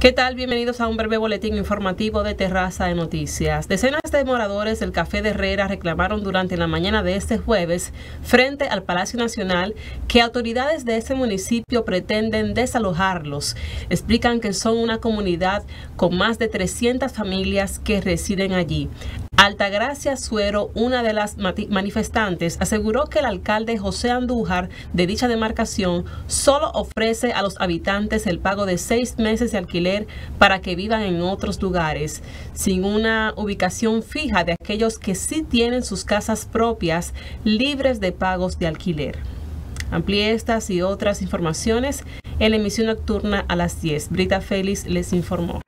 ¿Qué tal? Bienvenidos a un breve boletín informativo de Terraza de Noticias. Decenas de moradores del Café de Herrera reclamaron durante la mañana de este jueves frente al Palacio Nacional que autoridades de ese municipio pretenden desalojarlos. Explican que son una comunidad con más de 300 familias que residen allí. Altagracia Suero, una de las manifestantes, aseguró que el alcalde José Andújar de dicha demarcación solo ofrece a los habitantes el pago de seis meses de alquiler para que vivan en otros lugares, sin una ubicación fija de aquellos que sí tienen sus casas propias libres de pagos de alquiler. Amplíe estas y otras informaciones en la emisión nocturna a las 10. Brita Félix les informó.